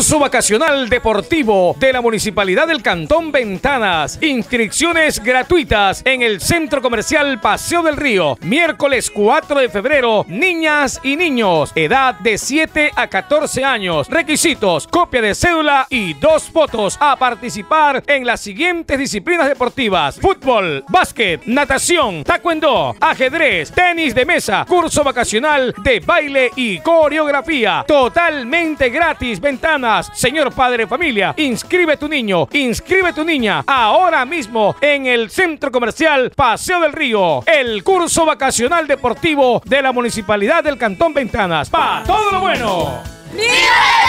Curso vacacional deportivo de la Municipalidad del Cantón Ventanas. Inscripciones gratuitas en el Centro Comercial Paseo del Río. Miércoles 4 de febrero. Niñas y niños. Edad de 7 a 14 años. Requisitos. Copia de cédula y dos fotos a participar en las siguientes disciplinas deportivas. Fútbol, básquet, natación, taekwondo, ajedrez, tenis de mesa, curso vacacional de baile y coreografía. Totalmente gratis. Ventanas. Señor padre familia, inscribe tu niño, inscribe tu niña ahora mismo en el Centro Comercial Paseo del Río. El curso vacacional deportivo de la Municipalidad del Cantón Ventanas. ¡Pa todo lo bueno! ¡Viva el deporte para todo lo bueno!